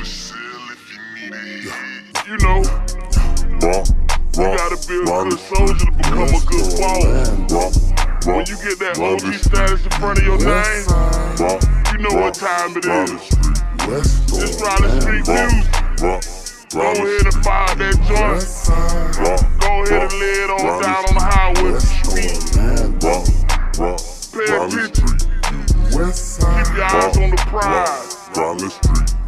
You know, you gotta be a good soldier to become a good baller. When you get that OG status in front of your name, you know what time it is. This Raleigh Street music. Go ahead and fire that joint. Go ahead and lay it on down on the highway. Pay attention. Keep your eyes on the prize.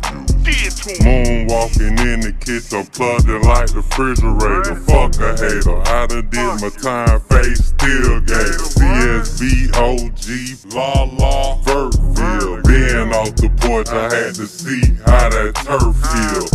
Moonwalking in the kitchen, plugged in like the refrigerator. Fuck a hater, I done did my time, face still gay. CSB, OG, La La, Vertville. Being off the porch, I had to see how that turf feel.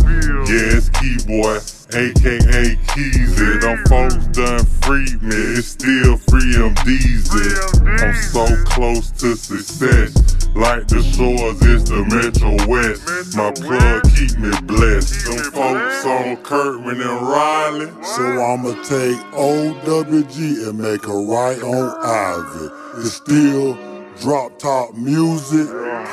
Yeah, it's Keyboy, aka Keezy. Them folks done freed me, it's still free MDZ. I'm so close to success. Like the shores, it's the Metro West. My plug keep me blessed. Them folks on Kirkman and Riley. So I'ma take OWG and make a right on Ivy. It's still drop top music.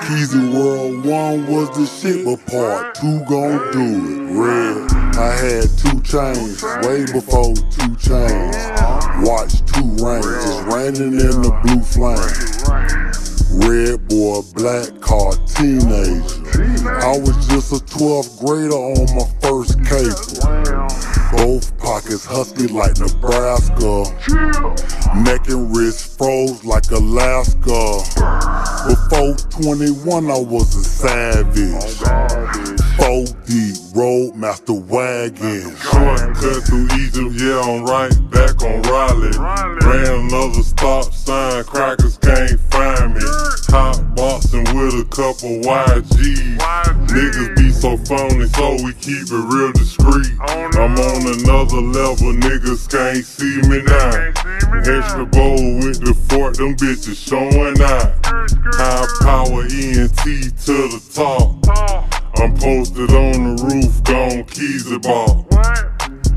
Keezy World 1 was the shit, but part 2 gon' do it. Red, I had two chains, way before two chains. Watch two rains, it's raining in the blue flame. Red boy, black car, teenager. I was just a 12th grader on my first caper. Both pockets husky like Nebraska. Neck and wrist froze like Alaska. Before 21, I was a savage. 4 deep, roadmaster wagon. Shortcut through Egypt, yeah, I'm right back on Raleigh. Ran another stop sign, crackers can't find me. Hot boxing with a couple YGs. Niggas be so phony, so we keep it real discreet. I'm on another level, niggas can't see me now. Extra bowl with the fort, them bitches showing out. High power ENT to the top. I'm posted on the roof, gone Keezy ball.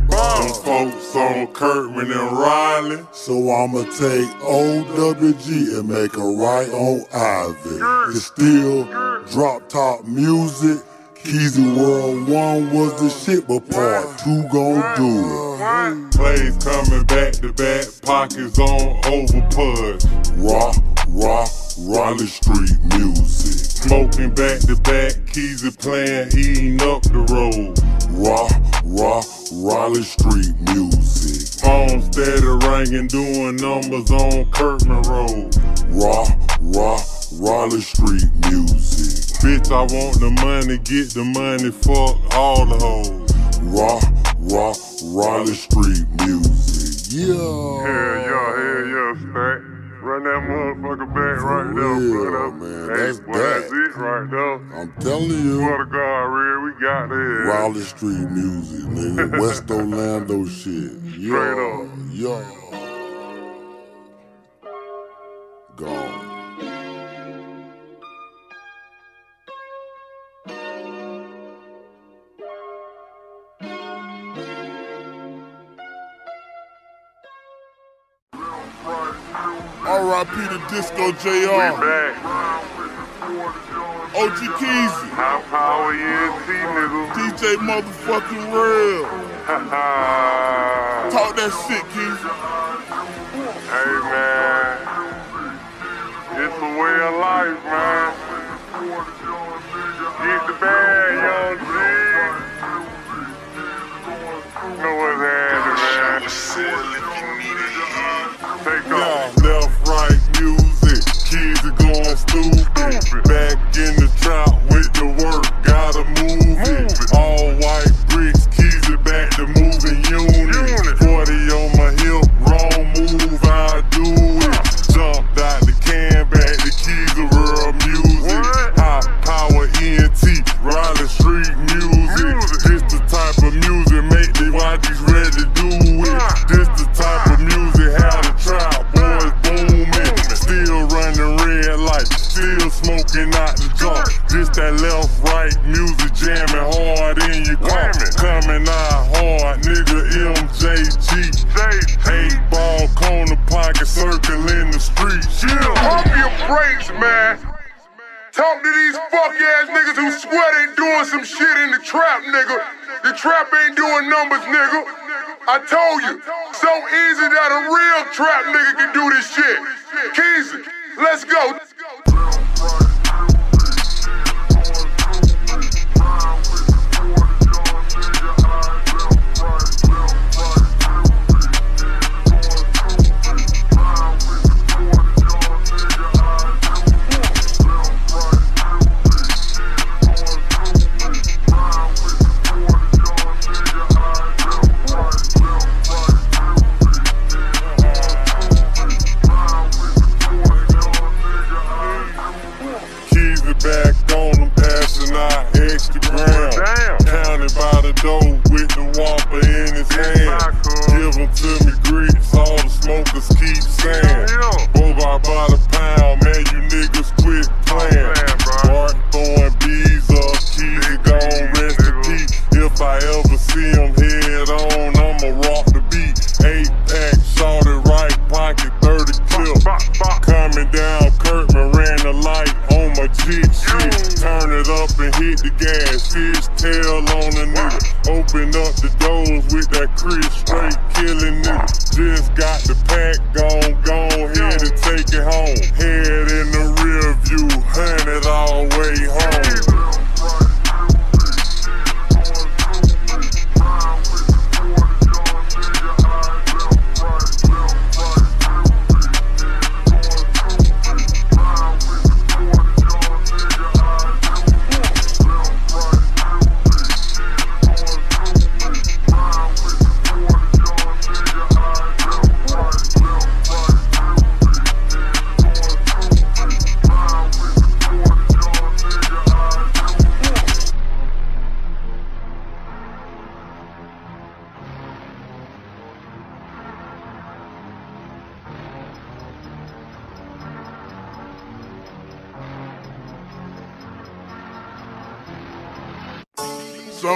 Them folks on Kirkman and Riley. So I'ma take OWG and make a right on Ivy. It's still drop top music. Keezy World 1 was the shit, but part 2 gon' do it. Plays coming back to back, pockets on overpudge. Rock, rock, Raleigh Street music. Smoking back to back, Keezy playing, eating up the road. Rock, rock, Raleigh Street music. Phone steady ringing, doing numbers on Kirkman Road. Rock, rock, Raleigh Street music. Bitch, I want the money, get the money, fuck all the hoes. Rock, rock, Raleigh Street music. Yeah. Hell yeah, hell yeah, stack. Run that motherfucker back For right there, real, brother. man. Hey, That's that's that. it right there. I'm telling Swear you. to God, real, we got that. Raleigh Street music, nigga. West Orlando shit. Straight Yeah. up. Yeah. Gone. R.I.P. to Disco JR. OG Keezy. High power ENT nigga. DJ motherfucking Rell. Talk that shit, Keezy. hey man. It's a way of life, man. Get the bag, young G. Know what's happening, man. Take off. Right music,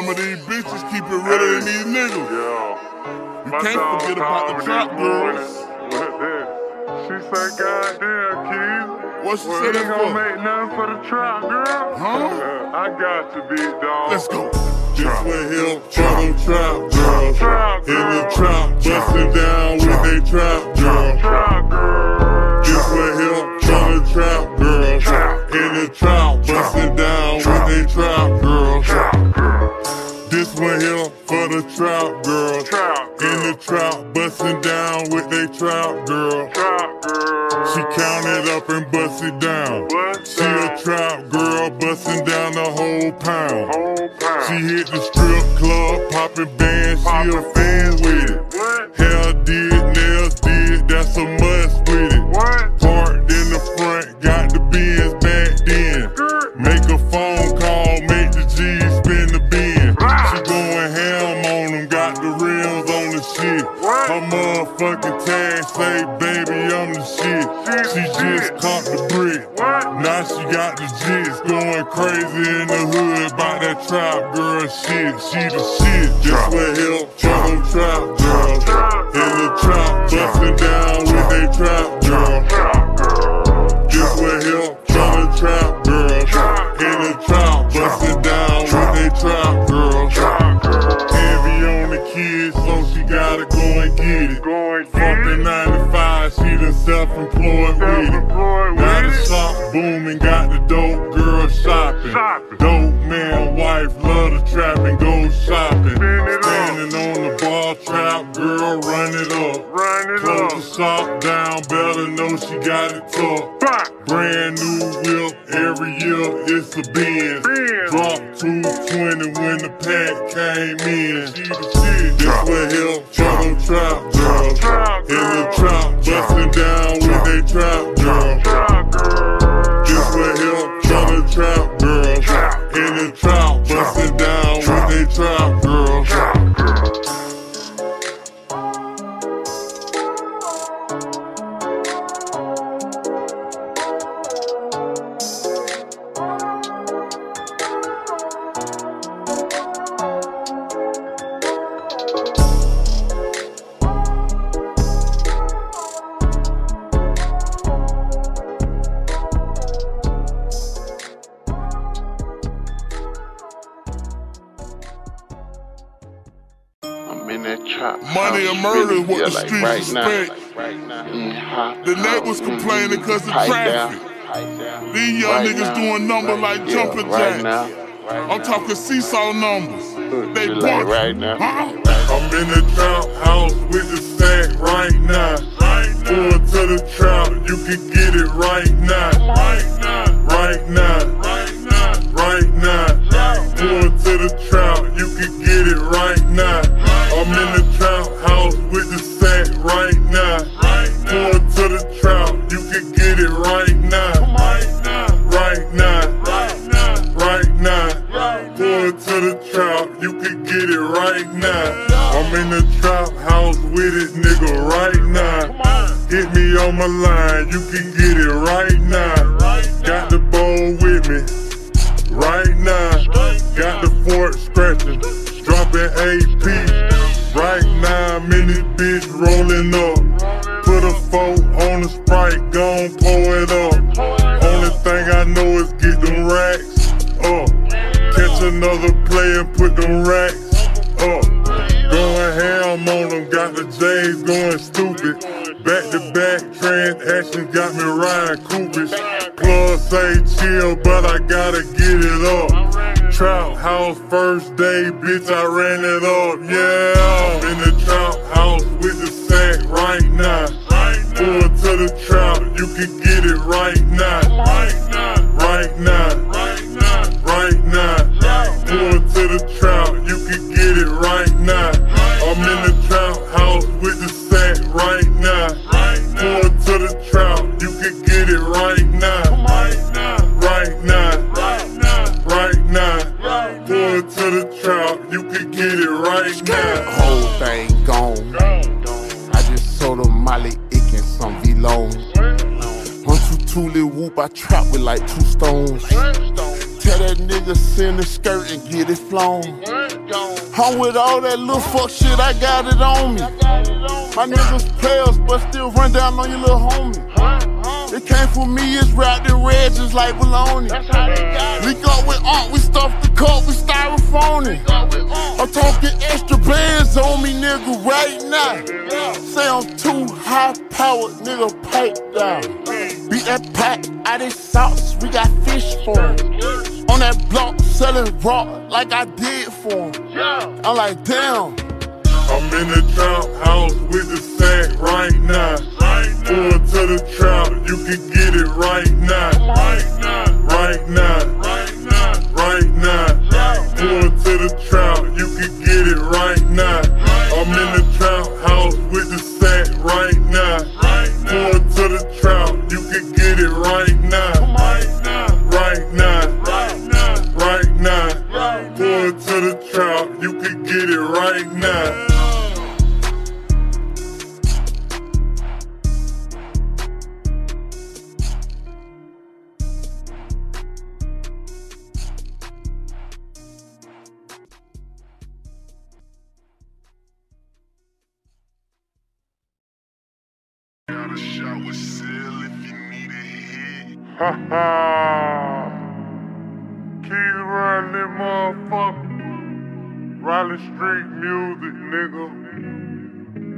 Some of these bitches keep it realer than these niggas. Yeah. You can't forget about the trap girls. She said, goddamn, Keith. What she well, said that gonna make nothing for the trap, girl? Huh? I got to be dog. Let's go. Just with him, trying trap girls. Trap In the trap, busting down with they trap girl. Trap girl. Just with him, trying to trap girls. In the trap, busting down with they trap girls. This one here for the trap girl. Trap In girl. the trap, busting down with they trap girl. Trap girl. She counted up and busted down. Bust She a down. trap girl, busting down the whole pound. Whole pound. She hit the strip club, popping bands, she a fan with it. What? Hair did, nails did, that's a must with it. What? Parked in the front, got the motherfucking tag say, baby, I'm the shit. She just caught the brick. Now she got the jits going crazy in the hood about that trap girl shit. She the shit. Just with help them trap girls. In the trap, busting down with they trap girl. Just with help the trap girls. In the trap, kids, so she gotta go and get it. Fuck the it. 95, she done self-employed with it. The with it. shop booming, got the dope girl shopping. Dope man, wife, love to trap and go shopping. Spin it up. Standing on the girl, run it up. Run it Close up. the shop down, better know she got it tough. Back. Brand new whip, every year it's a Benz. Benz. Drop 220 when the pack came in. She the shit, this what help from trap girls. Trap In the trap, busting down with they trap girl. Trap girl. This what help from trap girls. In the trap, busting down with they trap girls. Trap girl. Trap. Money house, and murder really is what the like streets right now. respect. Like right now. Mm-hmm. The neighbors complaining 'cause of traffic. down, down. These young Right niggas now. doing numbers like Yeah, jumping right jacks. now. Right I'm now. talking seesaw numbers. They Feel like right now. Huh? I'm in the trap house with the sack right now. Pull to the trap, you can get it right now. Right now, right now, on the sprite, gon' pour it up. Only thing I know is get them racks up. Catch another play and put them racks up. Going ham on them, got the J's going stupid. Back to back transactions got me riding Coopers. Plus, say chill, but I gotta get it up. Trap house first day, bitch, I ran it up. Yeah, I'm in the trap house with the sack right now. The trap, you can get it right now. Right now, right now, trap with like two stones. Tell that nigga send the skirt and get it flown. I'm with all that little fuck shit, I got it on me. My niggas players, but still run down on your little homie. It came from me, it's wrapped in red just like bologna. Leak up with art, we stuff the cup, we styrofoam. I'm talking extra bands on me, nigga, right now. Say I'm too high powered, nigga, pipe down. Beat that pack out of sauce, we got fish for 'em. On that block, selling rock like I did for 'em. I'm like, damn. I'm in the trap house with the sack right now. Pull to the trap, you can get it right now. Right now, right now, right now. Pull to the trap, you can get it right now. I'm in the trap house with the sack right now. Pull to the trap, you can get it right now. Right now, right now. Right now Pull to the trap, you can get it right now. Ha ha! Run them motherfucker. Raleigh Street music, nigga.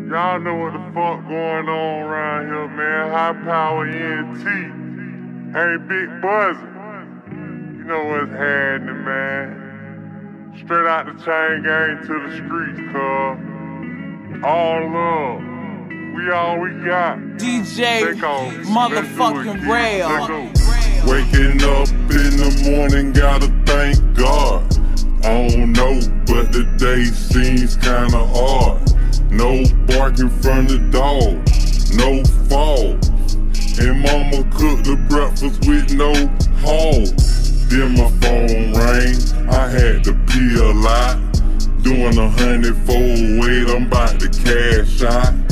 Y'all know what the fuck going on around here, man. High power NT. Hey, Big Buzzin'. You know what's happening, man. Straight out the chain gang to the streets, cuz. All love. We all we got. DJ Take off. Let's motherfucking do. Rail. Waking up in the morning, gotta thank God. I don't know, but the day seems kinda odd. No barking from the dog, no fall. And mama cooked the breakfast with no hog. Then my phone rang, I had to pee a lot. Doing a hundred fold weight, I'm about to cash out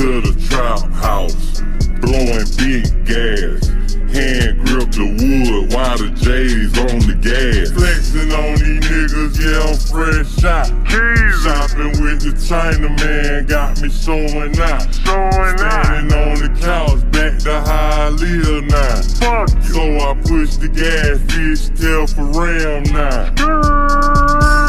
to the trap house, blowing big gas. Hand grip the wood while the J's on the gas. Flexing on these niggas, yeah, I'm fresh out. Shopping with the Chinaman got me showing out. Standing on the couch, back to how I live now. So I push the gas, fish tail for ram now.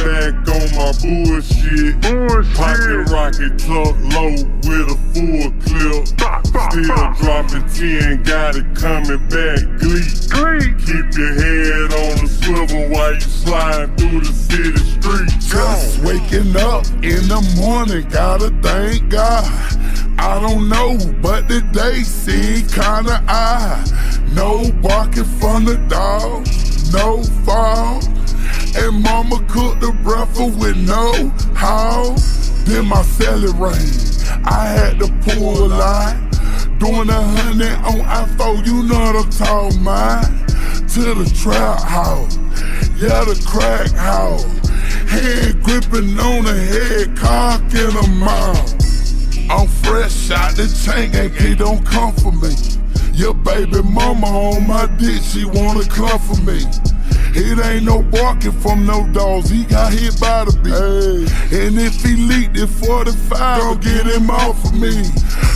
Back on my bullshit. Bullshit. Pocket rocket truck low with a full clip. Bah, bah, Still bah. dropping 10, got it coming back, glee. Glee. Keep your head on the swivel while you slide through the city streets. Just waking up in the morning, gotta thank God. I don't know, but the day seemed kinda odd. No barking from the dog, no fall. And mama cooked the breakfast with no how. Then my celly rang, I had to pull a line. Doing a hundred on iPhone, you know what I'm talking about. To the trap house, yeah, the crack house. Hand gripping on the head, cock in the mouth. I'm fresh out the chain, AP don't come for me. Your baby mama on my dick, she wanna come for me. It ain't no barking from no dogs, he got hit by the beat. And if he leaked it 45, don't get him off of me.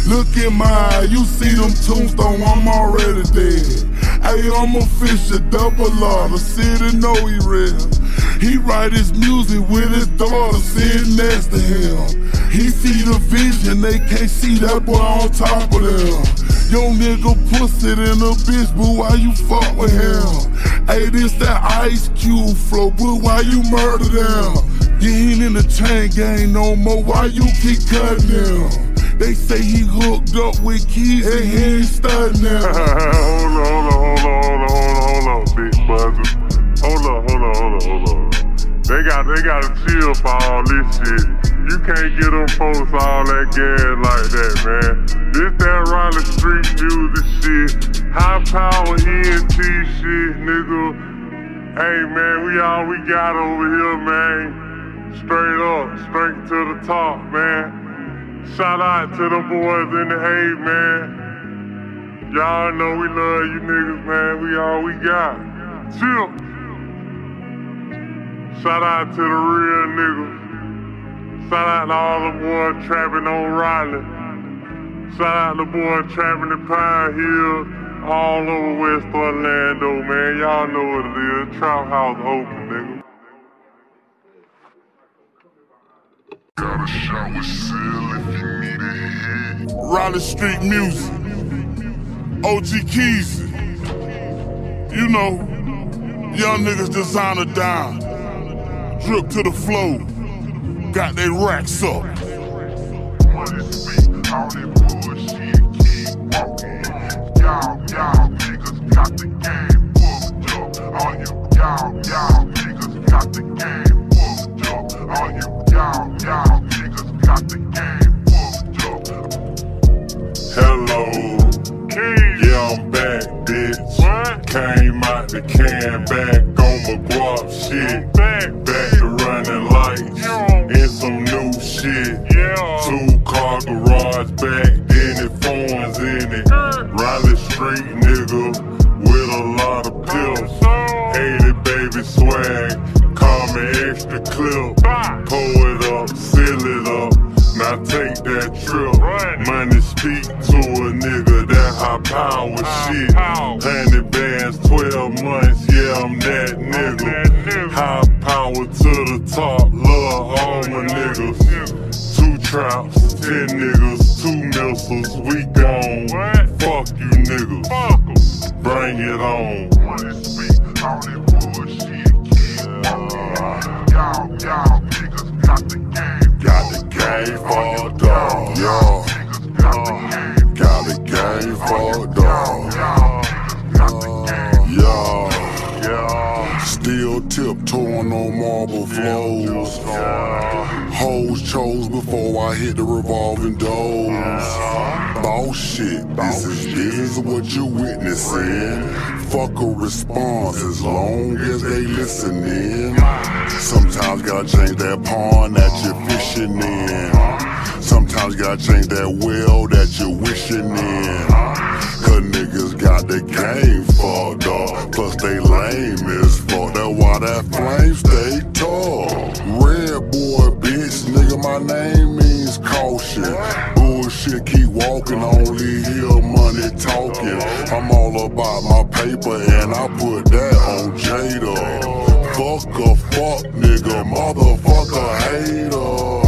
Look in my eye, you see them tombstone, I'm already dead. Hey, I'm a fisher, double R, the city know he real. He write his music with his daughter sitting next to him. He see the vision, they can't see that boy on top of them. Yo nigga pussy in a bitch, but why you fuck with him? Hey, this that Ice Cube flow, but why you murder them? You ain't in the chain gang no more, why you keep cutting them? They say he hooked up with kids and he ain't studying them. hold on, hold on, hold on, hold on, got, they got to chill for all this shit. You can't get them folks all that gas like that, man. This that Raleigh Street music shit, high power ENT shit, nigga. Hey man, we all we got over here, man. Straight up, straight to the top, man. Shout out to the boys in the A, man. Y'all know we love you niggas, man. We all we got. Chill. Shout out to the real niggas. Shout out to all the boys trapping on Raleigh. Shout out to the boys trapping in Pine Hill, all over West Orlando, man. Y'all know what it is. Trap house open, nigga. Got a shot with Seal if you need a hit. Raleigh Street Music, OG Keys. You know, young niggas designer down, drip to the flow, got they racks up. Money speak, all that bullshit, keep walking. Y'all, y'all niggas got the game booked up. All you, y'all, y'all niggas got the game booked up. All you, y'all, y'all niggas got the game booked up. Hello, yeah, I'm back, bitch. What? Came out the can, back listening. Sometimes gotta change that pond that you're fishing in. Sometimes gotta change that well that you're wishing in. Cause niggas got the game fucked up. Plus they lame as fuck. That's why that flame stay tall. Red boy, bitch, nigga, my name means caution. Bullshit, keep walking, only hear money talking. I'm all about my paper and I put that on Jada. Fuck a fuck nigga, motherfucker hater.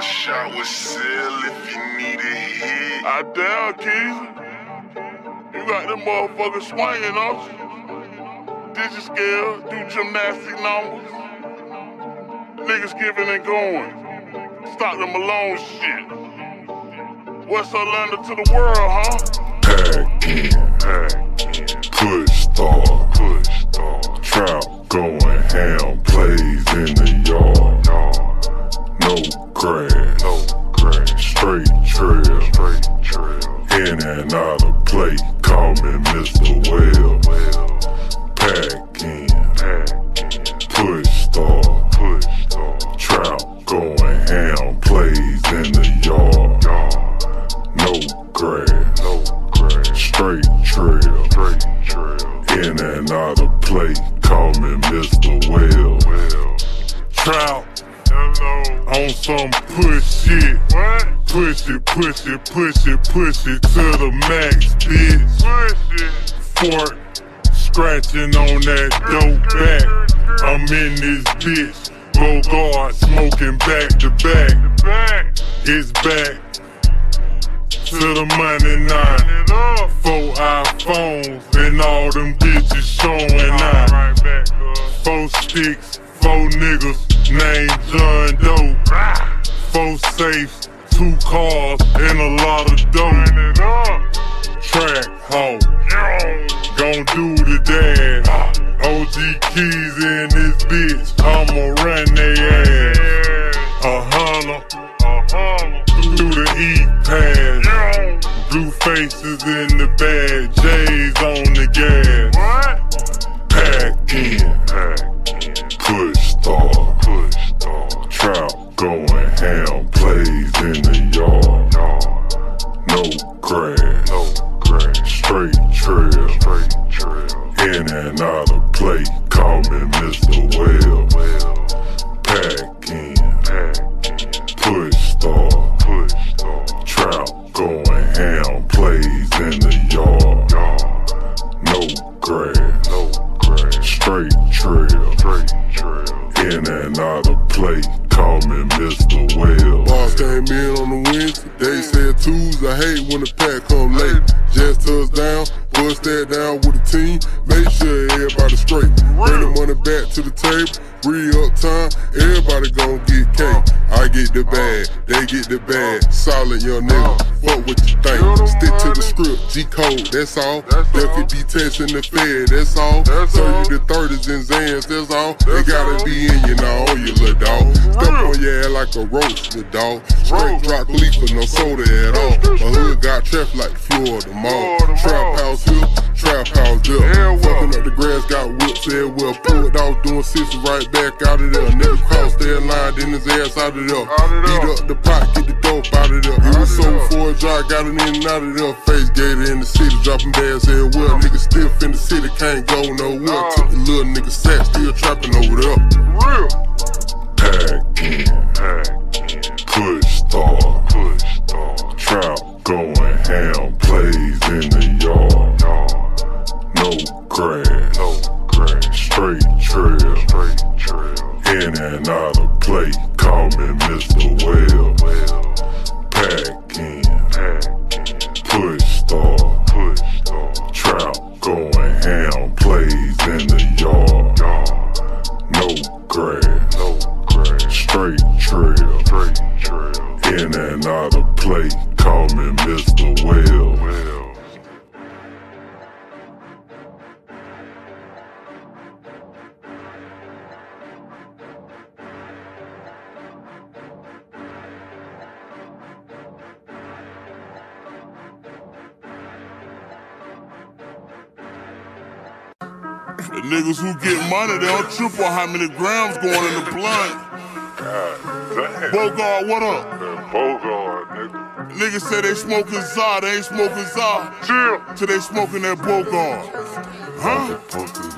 A shot with Seal if you need a hit. I dare, Keys. You got them motherfuckers swinging, don't you? Digit scale, do gymnastic numbers. Niggas giving and going. Stop the Malone shit. West Orlando to the world, huh? Pack in, Pack in, push star, push start, trap going ham, plays in the yard. No grass, no grass, straight trail, straight trail. in and out of play. Call me Mr. Well, Well, pack some push shit. What? Push it, push it, push it, push it to the max, bitch. Push it. Fork scratching on that dope back. I'm in this bitch. Oh Bogart smoking back to back. It's back to the money nine. Four iPhones and all them bitches showing out. Four sticks, four niggas named John Doe. Four safes, two cars, and a lot of up. Track home. Yo. Gon' do the dash. OG keys in this bitch. I'ma run they ass. A hundred through the E pass. Blue faces in the bag. J's bag. Solid young nigga, fuck what you think. Stick to the script, G code, that's all. All. could be testing the fed, that's all. That's Serve you the 30s and Xans, that's all. They gotta be in you now, you little dog. Step on your ass like a roast, the dog. Straight drop Khalifa, no soda at all. My hood got traffic like Florida Mall. Trap house here, trap house there. Fucking up the grass, got whips everywhere. Pulled off doing sisters right back out of there. Nigga crossed that line, then his ass out of there. Beat up the pot, get the dope out of there. It was so for a jar, got it in and out of there. Face gated in the city, dropping bags everywhere. Nigga stiff in the city, can't go nowhere. Uh. Nah. Took the little nigga sack, still trapping over there. Real. Pack in, Pack in. push star. Push start. Trap going ham, plays in the yard. No grass, No grass. straight trail. Straight trail. In and out of play, call me Mr. Well. Well. Push star. Push start. Trap going ham, plays in the yard. Yard. No grass, No grass. straight trail. Straight trail. In and out of play, call me Mr. Well. The niggas who get money, they don't triple how many grams going in the blunt. Damn. Bogart, what up? Bogart, nigga. Niggas say they smoking Zah, they ain't smoking Zah. Chill. Till they smoking that Bogart. Huh?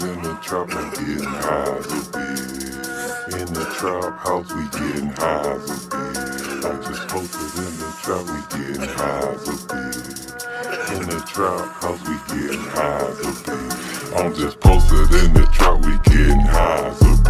In the trap and getting high as a bitch. In the trap house, we getting high as a bitch. I just posted in the trap, we getting high as a bitch. In the trap house, we getting high as a. I'm just posted in the trap, we getting high. As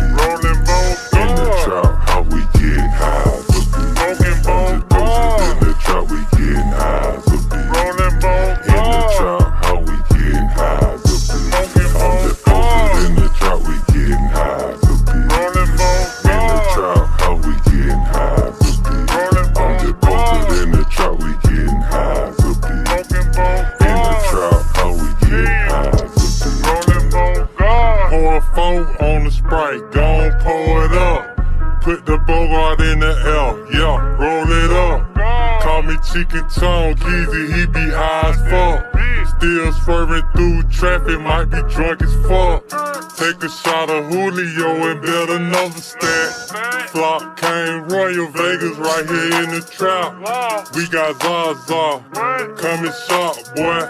Still swerving through traffic, might be drunk as fuck. Take a shot of Julio and bet another stack. Flop came Royal Vegas right here in the trap. We got Zaza, come and shop, boy.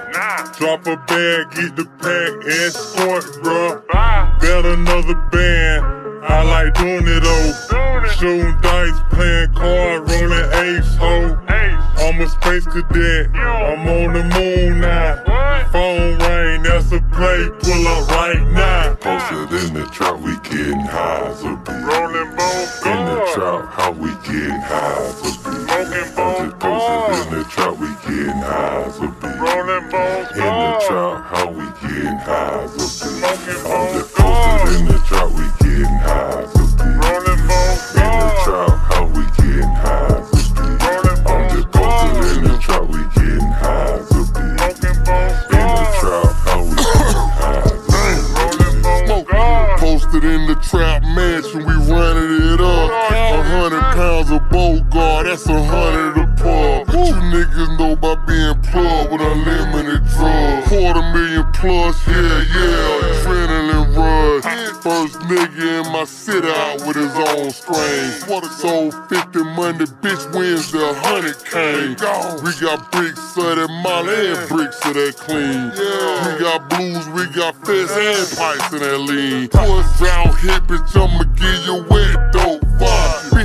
Drop a bag, get the pack, escort, bruh. Bet another band, I like doing it though. Shooting dice, playing card, rolling ace, ho. I'm a space cadet, I'm on the moon now. Phone ring, that's a play, pull up right now. Posted in the trap, we getting high as a bee. Rolling bone In the guard. trap, how we getting high as a bee. Smoking I'm bone just posted in the trap, we getting high as a bee. Rolling bone In the trap, how we getting high as a. Smoking I'm just posted in the trap, we getting high as a bee. Rolling bone In the trap, how we getting high as a. Rolling I'm just posted in the trap, we getting high as a. Smoking In the trap, how we getting high as a bone Smoke. Posted in the trap mansion, we running it up. A hundred pounds of Bogart, that's a hundred pub. But you niggas know by being plugged with unlimited drugs. Quarter million plus, yeah, yeah, adrenaline rush. First nigga in my city out with his own strain. Sold 50 Monday, bitch Wednesday, a hundred came. We got bricks of that molly and bricks of that clean. We got blues, we got fists and pipes in that lean. Puss down here, bitch, I'ma give you wet dope.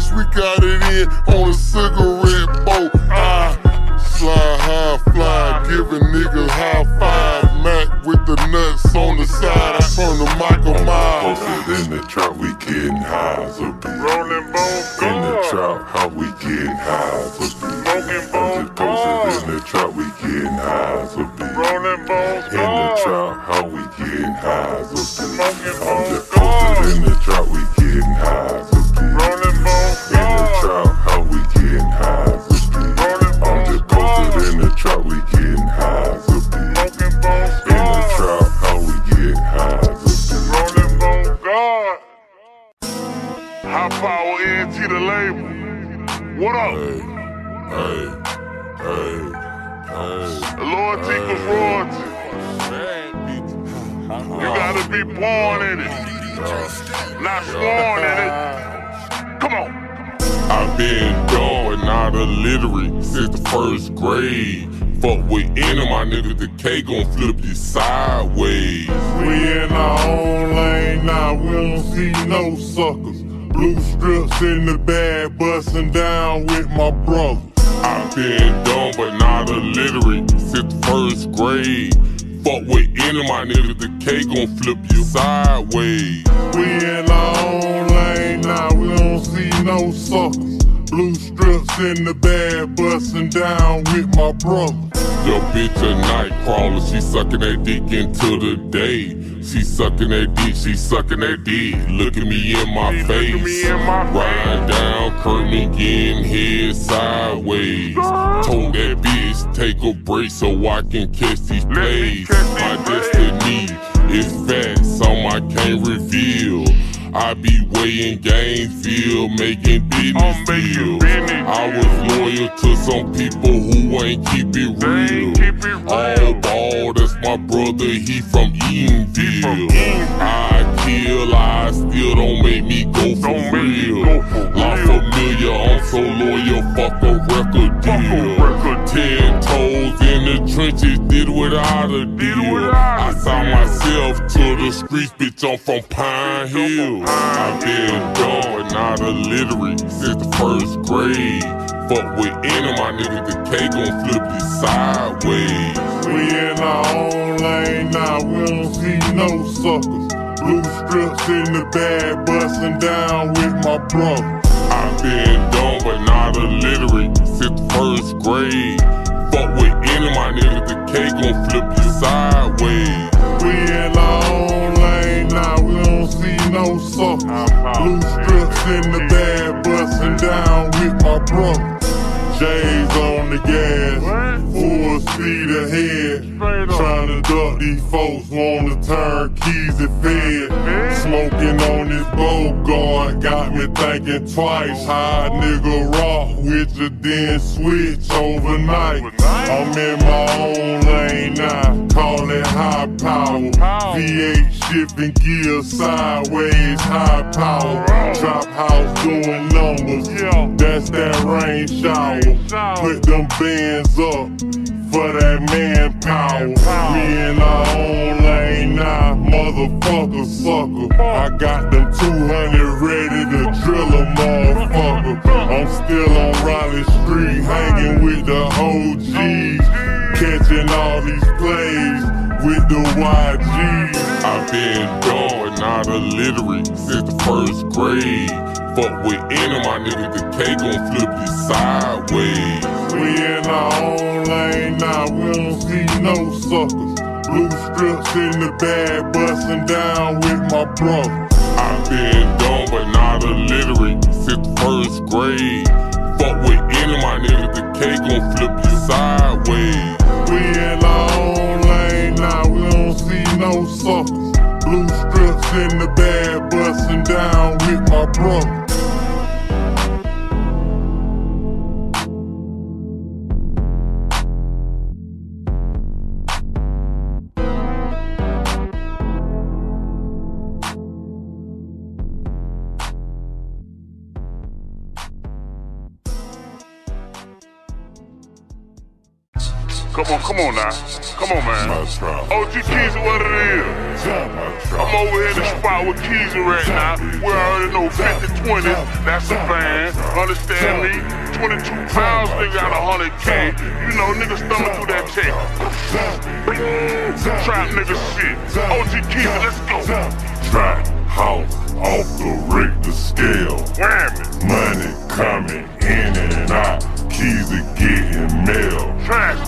Fuck, bitch, we got it in on a cigarette boat. I slide high, fly, give a nigga high five. Mac with the nuts on the side, I turn the mic on my. Posted in the trap, we getting high as a bee. Rolling bone In the guard. trap, how we getting high as a bee. Smoking bone I'm posted in the trap, we getting high as a bee. Rolling bone In the guard. trap, how we getting high as a bee. Smoking I'm just posted in the trap, we getting high as a bee. Rolling bone In the trap, how we getting high as a bee. Rolling I'm bone just guard. posted in the trap, we getting high as a bee. Smoking bone In the trap, how we getting high as a bee. Rolling bone guard. High power NT the label. What up? Hey, hey, hey. Loyalty equals royalty. You gotta be born in it, not sworn in it. Come on. I've been dumb but not illiterate since the first grade. Fuck with any of my niggas, the K gon' flip you sideways. We in our own lane now, we don't see no suckers. Blue strips in the bag, bustin' down with my brother. I've been dumb but not illiterate since the first grade. Fuck with any of my niggas, the K gon' flip you sideways. We in our own lane now, we don't see no suckers. Blue strips in the bag, bustin' down with my brother. Your bitch a night crawler, she sucking that dick into the day. She sucking that dick, she sucking that dick. Look at me in my She face. me in my Ride down Kirkman, getting head sideways. Uh-huh. Told that bitch take a break so I can catch these me plays. catch these My plays. destiny is fat, some I can't reveal. I be weighing Gainesville, making business deals. I was loyal to some people who ain't keep it real. keep it oh, real. All ball, that's my brother, he from Edenville. from I kill, I still don't make me go for Don't real. go for La real. familiar, I'm so loyal, fuck a record deal. record Ten toes in the trenches, did without a deal. without I signed myself to the streets, bitch, I'm from Pine Hill. I've been dumb but not illiterate since the first grade. Fuck with any of my niggas, the K gon' flip you sideways. We in our own lane now, we don't see no suckers. Blue strips in the bag, bustin' down with my brother. I've been dumb but not illiterate since the first grade. Fuck with any of my niggas, the K gon' flip you sideways. We in our own lane now, we don't see no suckers. Blue strips in the bag, bustin' down with my brother. J's on the gas, full speed ahead. Trying to duck these folks, wanna turn keys and fed. Smoking on this Bogart, got me thinking twice. How a nigga rock with you, then switch overnight. I'm in my own lane now, call it high power. V8 shifting gears sideways, high power. Drop house doing numbers, that's that rain shower. Put them bands up for that manpower. Me and our own lane now, motherfucker sucker. I got them 200 ready to drill a motherfucker. I'm still on Raleigh Street, hanging with the OGs, catching all these plays with the YGs. I've been but not illiterate since the first grade. Fuck with any my niggas, the K gon' flip you sideways. We in our own lane now, we don't see no suckers. Blue strips in the bag, bustin' down with my brother. I've been dumb but not illiterate since first grade. Fuck with any of my niggas, the K gon' flip you sideways. We in our own lane now, we don't see no suckers. Blue strips in the bag, bustin' down with my brother. Come on, now. Come on, man. OG Keys is what it is. I'm over here in the spot with Keys right now. We already know 50 20, that's a fan. Understand me? 22 pounds, nigga got a 100K. You know, niggas thumbing through that check. Trap nigga shit. OG Keys, let's go. Trap house off the Richter scale. Whammy. Money coming in and out. Keys are getting mail. Traffic.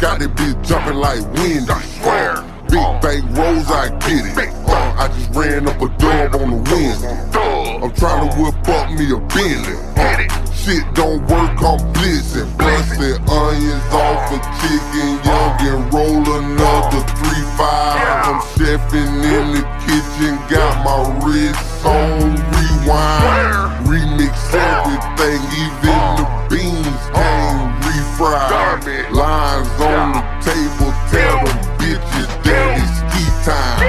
Got that bitch jumping like wind. Uh, big bank rolls, I get it. Uh, I just ran up a dub on the wind. I'm trying to whip up me a Bentley. Uh, shit don't work, I'm blitzing. Busting onions off a chicken, young and roll another 3-5. I'm chefing in the kitchen, got my wrist on rewind. Remix everything, even the beans came refried. Lines on the table, tell them bitches that it's ski time.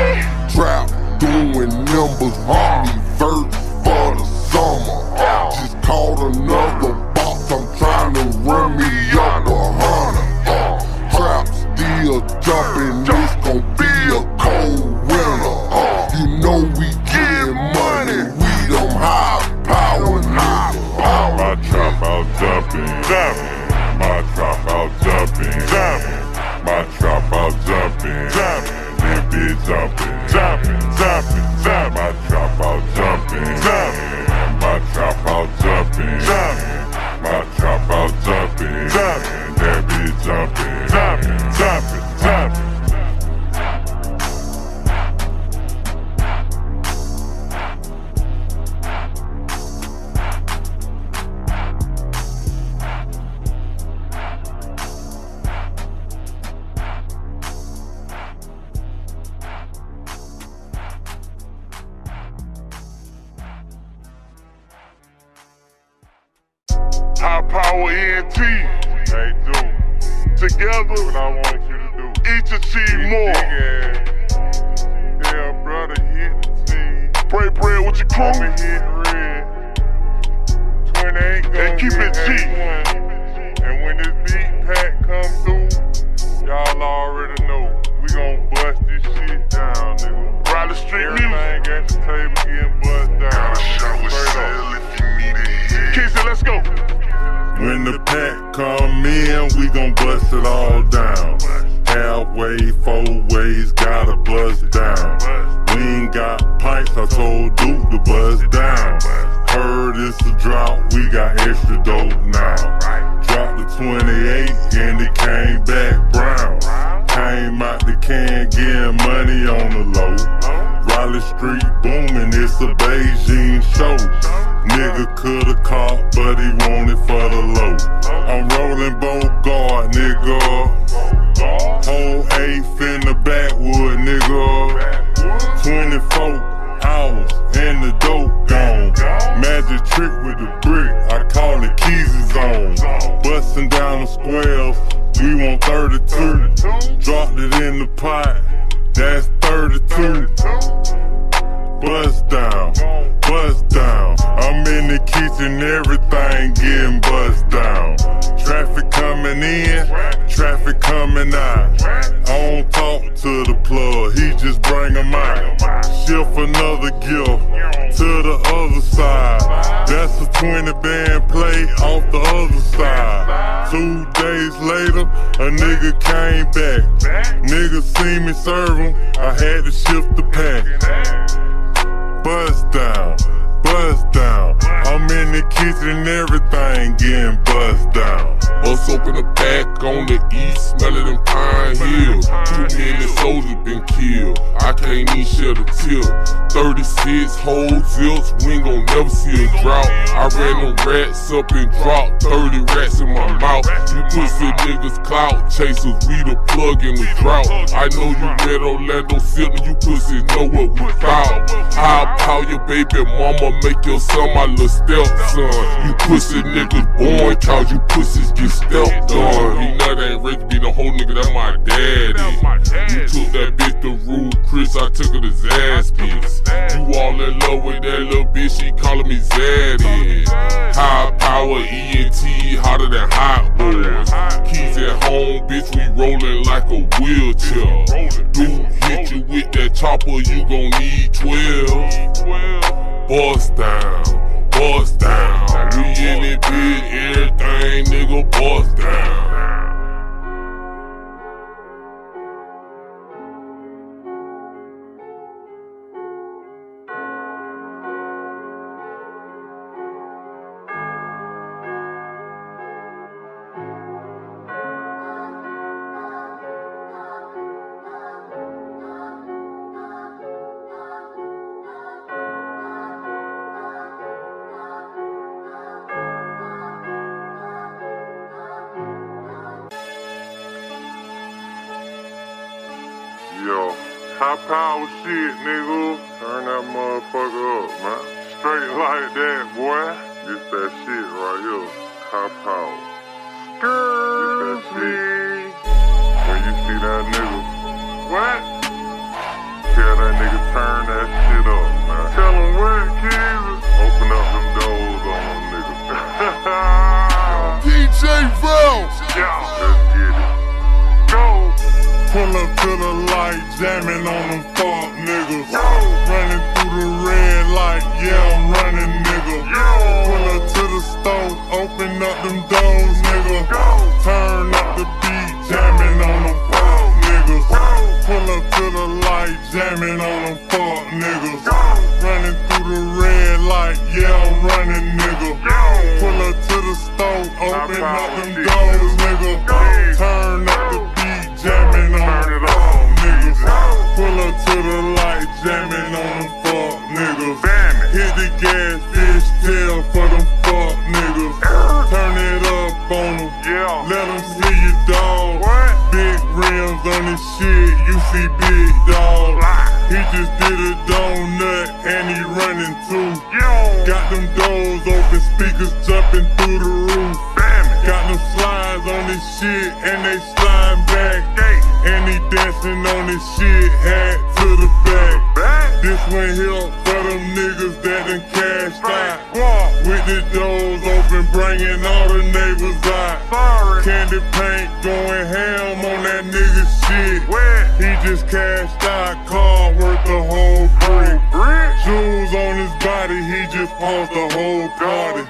Trap doing numbers, homie, verse for the summer. Just caught another box, I'm trying to run me up a hundred. Uh, trap still jumping, it's gon' be a cold jumping, jumping. My trap out jumping, jumping. That bitch jumping, jumping, jumping, jumping. My trap out jumping, jumping. My trap out jumping, jumping. My trap out jumping, jumping. That jumping, jumping, power ENT. Hey, dude, Together, what I want you to do. each achieve more. Yeah, brother, hit the team. Break bread with your I've crew. been hitting red. 28 gon' And keep it G. X1. And when this beat pack come through, y'all already know we gon' bust this shit down, nigga. the Street Music. Everything at the table When the pack come in, we gon' bust it all down. Halfway, four ways, gotta bust down. We ain't got pipes, I told Duke to bust down. Heard it's a drought, we got extra dope now. Dropped the 28 and it came back brown. Came out the can, getting money on the low. Raleigh Street booming, it's a Beijing it in the pot, that's 36 whole zips, we ain't gon' never see a drought. I ran them rats up and dropped 30 rats in my mouth. You pussy niggas clout chasers, we the plug in the drought. I know you met Orlando City, you pussies know what we found. How power your baby mama make your son my little stepson. You pussy niggas born, cause you pussies get stepped on. He nut ain't rich, be the whole nigga, that's my daddy. You took that bitch to rule Chris, I took her to Zaspis. You all in love with that little bitch, she calling me Zaddy. High power ENT, hotter than hot boys. Keys at home, bitch, we rolling like a wheelchair. Dude hit you with that chopper, you gon' need 12. Bust down, bust down. We in it big, everything, nigga, bust down. turn that shit up, man. Tell them what, Jesus? Open up them doors on them niggas. DJ Rose! Yeah, let's get it. Go! Pull up to the light, jamming on them fuck niggas. Go. Running through the red light, yeah, I'm running, nigga. Yo. Pull up to the stove, open up them doors, nigga. Go. Turn up the beat, jamming on them Pull up to the light, jamming on them fuck niggas. Running through the red light, yeah, I'm running, nigga. Pull up to the store, open up them doors, nigga. Turn up the beat, jamming on them fuck niggas. Pull up to the light, jamming on them fuck niggas. Hit the gas, fish tail for them fuck niggas. Turn it up on them, let them see on this shit, you see big dog. He just did a donut and he running too. Got them doors open, speakers jumping through the roof. Got them slides on this shit and they slide back. And he dancing on this shit, hat to the back. Back. This one here them niggas that done cashed out. With the doors open, bringing all the neighbors out. Sorry. Candy paint going ham on that nigga shit. He just cashed out, car worth the whole. Jewels on his body, he just paused the whole party.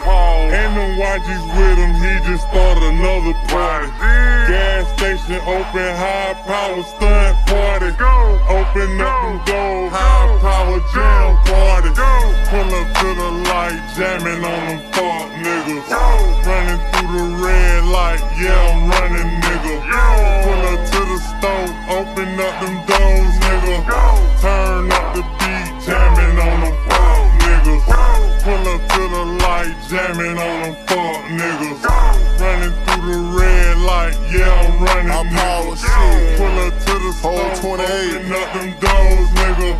And the YGs with him, he just started another party. Gas station open, high power stunt party. Open up Go. them doors, high power jam party. Pull up to the light, jamming on them fuck niggas. Running through the red light, yeah, I'm running, nigga. Pull up to the stove, open up them doors, nigga. Pull up to the light, jamming on them fuck niggas. Running through the red light, yeah, I'm running. I'm power shit. Pull up to the Whole stove, 28. open up them doors, nigga.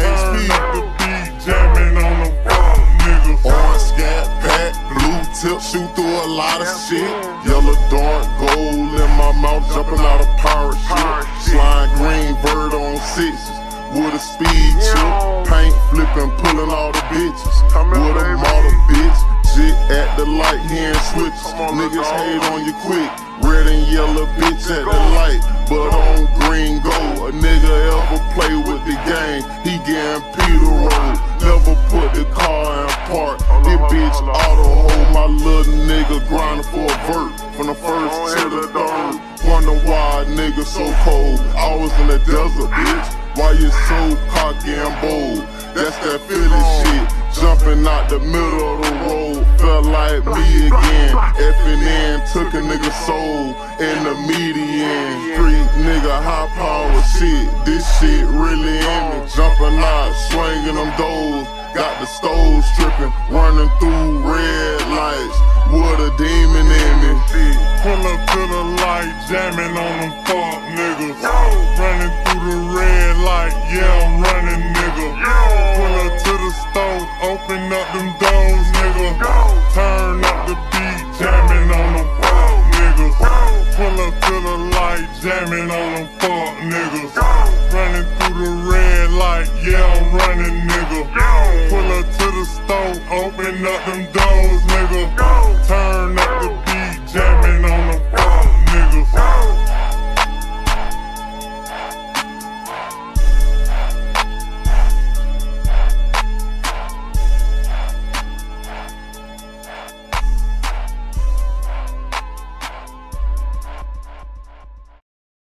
HP. the beat, jamming on them fuck niggas. Orange scat pack, blue tip, shoot through a lot of shit. Yellow dark gold in my mouth, jumping out of pirate shit. Flying green bird on sixes. With a speed chip, paint flipping, pulling all the bitches. With a model bitch, jit at the light, hearing switches. Niggas hate on you quick. Red and yellow bitch at the light, but on green go. A nigga ever play with the game, he getting Peter roll. Never put the car in park. This bitch auto hold my little nigga grinding for a vert. From the first to the third. Wonder why a nigga so cold. I was in the desert, bitch. Why you so cocky and bold? That's that Philly shit. Jumping out the middle of the road. Felt like me again. Effing in, took a nigga soul in the median. Street nigga, high power shit. This shit really in me. Jumping out, swinging them doors. Got the stove stripping, running through red lights. With a demon in me. Pull up to the light, jamming on them fuck niggas. Running the red light, yeah, I'm running, nigga. Pull up to the stove, open up them doors, nigga. Turn up the beat, jamming on them fuck niggas. Pull up to the light, jamming on them fuck niggas. Running through the red light, yeah, I'm running, nigga. Pull up to the stove, open up them doors.